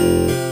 you